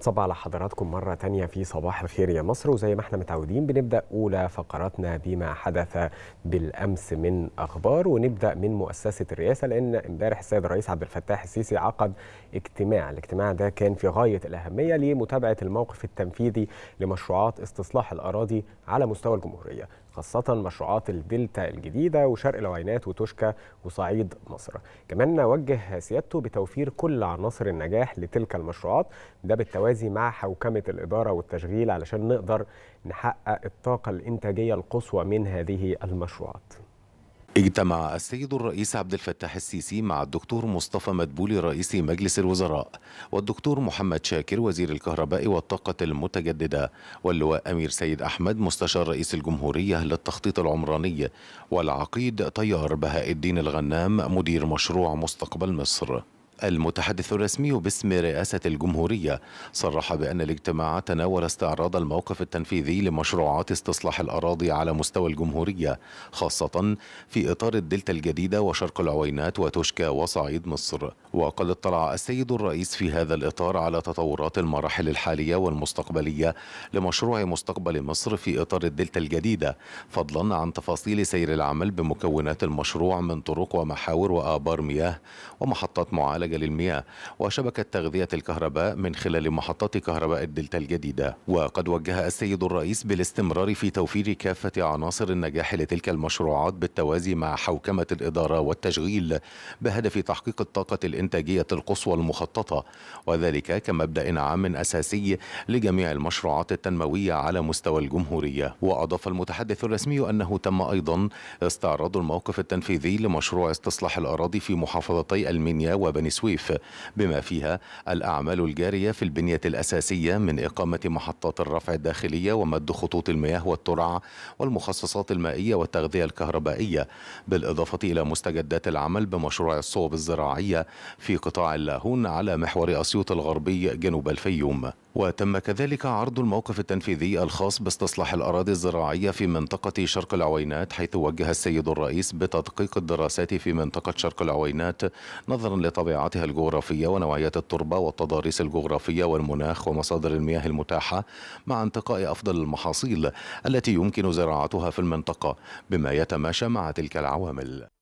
صباح على حضراتكم مرة تانية في صباح الخير يا مصر. وزي ما إحنا متعودين بنبدأ أولى فقراتنا بما حدث بالأمس من أخبار ونبدأ من مؤسسة الرئاسة لأن امبارح السيد الرئيس عبد الفتاح السيسي عقد اجتماع. الاجتماع ده كان في غاية الأهمية لمتابعة الموقف التنفيذي لمشروعات استصلاح الأراضي على مستوى الجمهورية. خاصة مشروعات الدلتا الجديدة وشرق العوينات وتوشكا وصعيد مصر. كمان وجه سيادته بتوفير كل عناصر النجاح لتلك المشروعات ده بالتوازي مع حوكمة الإدارة والتشغيل علشان نقدر نحقق الطاقة الإنتاجية القصوى من هذه المشروعات. اجتمع السيد الرئيس عبد الفتاح السيسي مع الدكتور مصطفى مدبولي رئيس مجلس الوزراء والدكتور محمد شاكر وزير الكهرباء والطاقة المتجددة واللواء أمير سيد أحمد مستشار رئيس الجمهورية للتخطيط العمراني والعقيد طيار بهاء الدين الغنام مدير مشروع مستقبل مصر. المتحدث الرسمي باسم رئاسة الجمهورية صرح بأن الاجتماع تناول استعراض الموقف التنفيذي لمشروعات استصلاح الأراضي على مستوى الجمهورية خاصة في إطار الدلتا الجديدة وشرق العوينات وتشكى وصعيد مصر. وقد اطلع السيد الرئيس في هذا الإطار على تطورات المراحل الحالية والمستقبلية لمشروع مستقبل مصر في إطار الدلتا الجديدة فضلا عن تفاصيل سير العمل بمكونات المشروع من طرق ومحاور وآبار مياه ومحطات معالجة معالجة للمياه وشبكة تغذية الكهرباء من خلال محطات كهرباء الدلتا الجديدة. وقد وجه السيد الرئيس بالاستمرار في توفير كافة عناصر النجاح لتلك المشروعات بالتوازي مع حوكمة الإدارة والتشغيل بهدف تحقيق الطاقة الإنتاجية القصوى المخططة. وذلك كمبدأ عام أساسي لجميع المشروعات التنموية على مستوى الجمهورية. وأضاف المتحدث الرسمي أنه تم أيضا استعراض الموقف التنفيذي لمشروع استصلاح الأراضي في محافظتي المنيا وبني سويف بما فيها الأعمال الجارية في البنية الأساسية من إقامة محطات الرفع الداخلية ومد خطوط المياه والترع والمخصصات المائية والتغذية الكهربائية بالإضافة إلى مستجدات العمل بمشروع الصوب الزراعية في قطاع اللاهون على محور أسيوط الغربي جنوب الفيوم. وتم كذلك عرض الموقف التنفيذي الخاص باستصلاح الأراضي الزراعية في منطقة شرق العوينات حيث وجه السيد الرئيس بتدقيق الدراسات في منطقة شرق العوينات نظرا لطبيعتها الجغرافية ونوعيات التربة والتضاريس الجغرافية والمناخ ومصادر المياه المتاحة مع انتقاء أفضل المحاصيل التي يمكن زراعتها في المنطقة بما يتماشى مع تلك العوامل.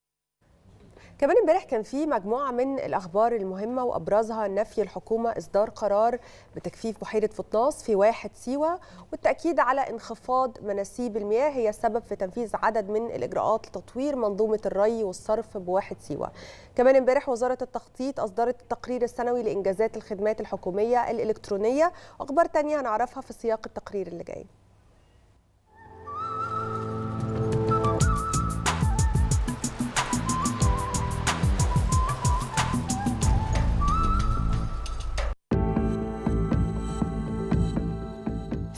كمان امبارح كان في مجموعة من الأخبار المهمة وأبرزها نفي الحكومة إصدار قرار بتجفيف بحيرة فطناس في واحد سيوة والتأكيد على انخفاض مناسيب المياه هي السبب في تنفيذ عدد من الإجراءات لتطوير منظومة الري والصرف بواحد سيوة. كمان امبارح وزارة التخطيط أصدرت التقرير السنوي لإنجازات الخدمات الحكومية الإلكترونية وأخبار تانية هنعرفها في سياق التقرير اللي جاي.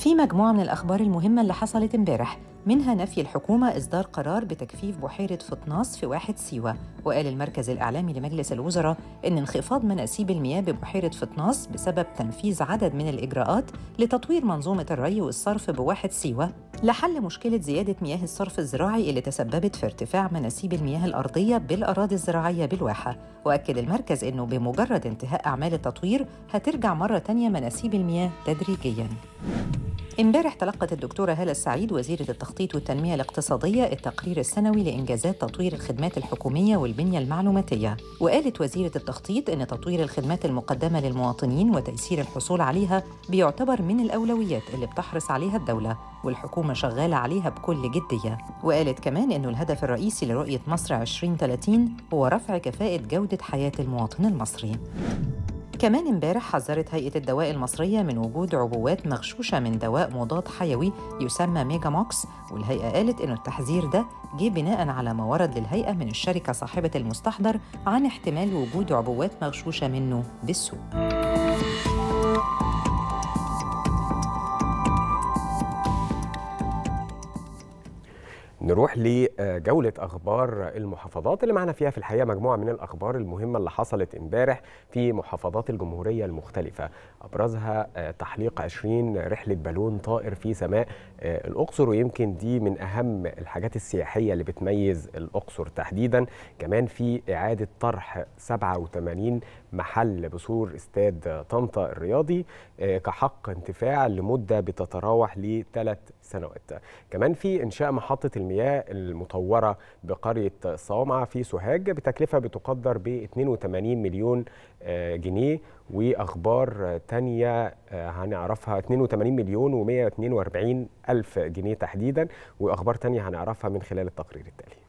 في مجموعة من الأخبار المهمة اللي حصلت امبارح. منها نفي الحكومة إصدار قرار بتجفيف بحيرة فطناس في واحد سيوة. وقال المركز الإعلامي لمجلس الوزراء إن انخفاض مناسيب المياه ببحيرة فطناس بسبب تنفيذ عدد من الإجراءات لتطوير منظومة الري والصرف بواحد سيوة. لحل مشكلة زيادة مياه الصرف الزراعي اللي تسببت في ارتفاع مناسيب المياه الأرضية بالأراضي الزراعية بالواحة. وأكد المركز إنه بمجرد انتهاء أعمال التطوير هترجع مرة تانية مناسيب المياه تدريجياً. امبارح تلقت الدكتورة هالة السعيد وزيرة التخطيط والتنمية الاقتصادية التقرير السنوي لإنجازات تطوير الخدمات الحكومية والبنية المعلوماتية. وقالت وزيرة التخطيط إن تطوير الخدمات المقدمة للمواطنين وتيسير الحصول عليها بيعتبر من الأولويات اللي بتحرص عليها الدولة والحكومة شغالة عليها بكل جدية. وقالت كمان إنه الهدف الرئيسي لرؤية مصر 2030 هو رفع كفاءة جودة حياة المواطن المصري. كمان امبارح حذرت هيئة الدواء المصرية من وجود عبوات مغشوشة من دواء مضاد حيوي يسمى ميجا موكس والهيئة قالت إنه التحذير ده جه بناء على ما ورد للهيئة من الشركة صاحبة المستحضر عن احتمال وجود عبوات مغشوشة منه بالسوق. نروح لجولة أخبار المحافظات اللي معنا فيها في الحقيقة مجموعة من الأخبار المهمة اللي حصلت امبارح في محافظات الجمهورية المختلفة. أبرزها تحليق 20 رحلة بالون طائر في سماء. الأقصر ويمكن دي من أهم الحاجات السياحية اللي بتميز الأقصر تحديدا. كمان في إعادة طرح 87 محل بسور استاد طنطا الرياضي كحق انتفاع لمدة بتتراوح لثلاث سنوات. كمان في إنشاء محطة المياه المطورة بقرية صومعة في سوهاج بتكلفة بتقدر ب 82 مليون جنيه. وأخبار تانية هنعرفها 82 مليون و142 ألف جنيه تحديدا. وأخبار تانية هنعرفها من خلال التقرير التالي.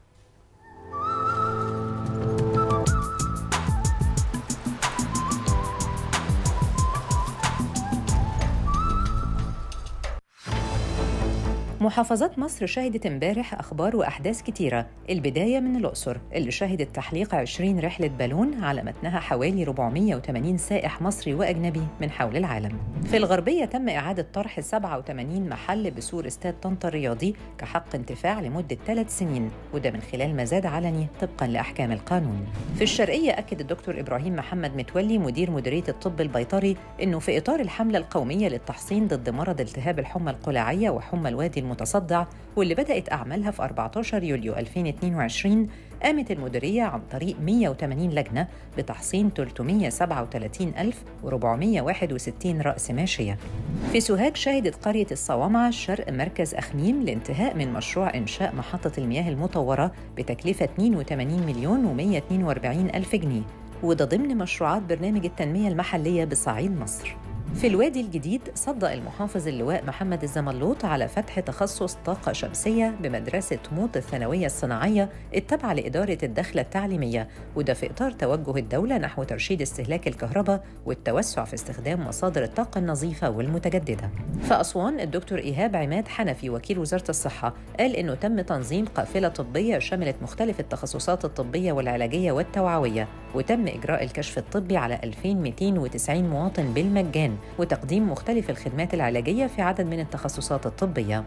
محافظات مصر شهدت امبارح أخبار وأحداث كتيرة. البداية من الأقصر اللي شهدت تحليق 20 رحلة بالون على متنها حوالي 480 سائح مصري وأجنبي من حول العالم. في الغربية تم إعادة طرح 87 محل بسور استاد طنطا الرياضي كحق انتفاع لمدة ثلاث سنين وده من خلال مزاد علني طبقا لأحكام القانون. في الشرقية أكد الدكتور إبراهيم محمد متولي مدير مديرية الطب البيطري أنه في إطار الحملة القومية للتحصين ضد مرض التهاب الحمى القلاعية وحمى الوادي المتصدع واللي بدأت أعمالها في 14 يوليو 2022 قامت المديرية عن طريق 180 لجنة بتحصين 337461 رأس ماشية. في سوهاج شهدت قرية الصوامعة شرق مركز أخميم لانتهاء من مشروع إنشاء محطة المياه المطورة بتكلفة 82 مليون و142 ألف جنيه وده ضمن مشروعات برنامج التنمية المحلية بصعيد مصر. في الوادي الجديد صدق المحافظ اللواء محمد الزملوط على فتح تخصص طاقة شمسية بمدرسة موط الثانوية الصناعية التابعة لإدارة الدخلة التعليمية وده في إطار توجه الدولة نحو ترشيد استهلاك الكهرباء والتوسع في استخدام مصادر الطاقة النظيفة والمتجددة. في أسوان الدكتور إيهاب عماد حنفي وكيل وزارة الصحة قال إنه تم تنظيم قافلة طبية شملت مختلف التخصصات الطبية والعلاجية والتوعوية وتم إجراء الكشف الطبي على 2290 مواطن بالمجان وتقديم مختلف الخدمات العلاجية في عدد من التخصصات الطبية.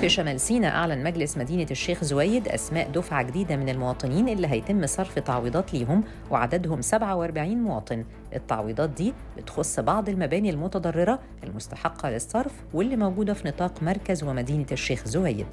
في شمال سيناء أعلن مجلس مدينة الشيخ زويد أسماء دفعة جديدة من المواطنين اللي هيتم صرف تعويضات ليهم وعددهم 47 مواطن التعويضات دي بتخص بعض المباني المتضررة المستحقة للصرف واللي موجودة في نطاق مركز ومدينة الشيخ زويد.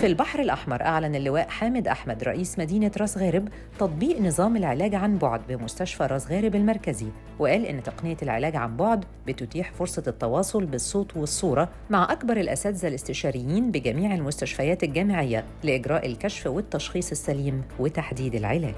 في البحر الأحمر أعلن اللواء حامد أحمد رئيس مدينة راس غارب تطبيق نظام العلاج عن بعد بمستشفى راس غارب المركزي وقال إن تقنية العلاج عن بعد بتتيح فرصة التواصل بالصوت والصورة مع أكبر الأساتذة الاستشاريين بجميع المستشفيات الجامعية لإجراء الكشف والتشخيص السليم وتحديد العلاج.